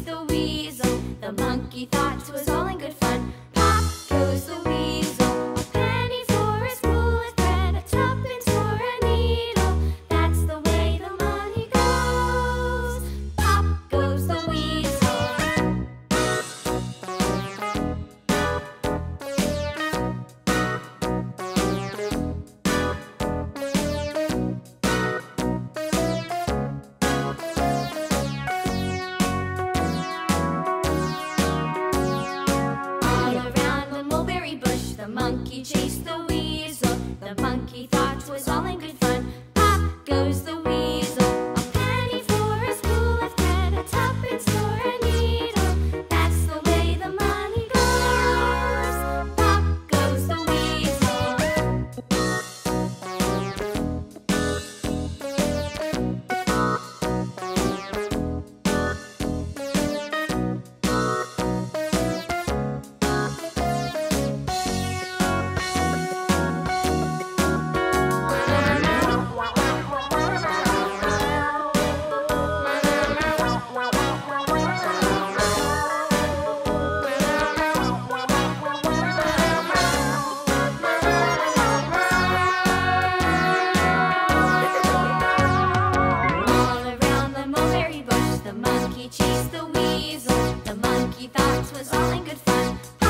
the weasel. The monkey thought was all in good fun. In good chase the weasel. The monkey thought was all in good fun.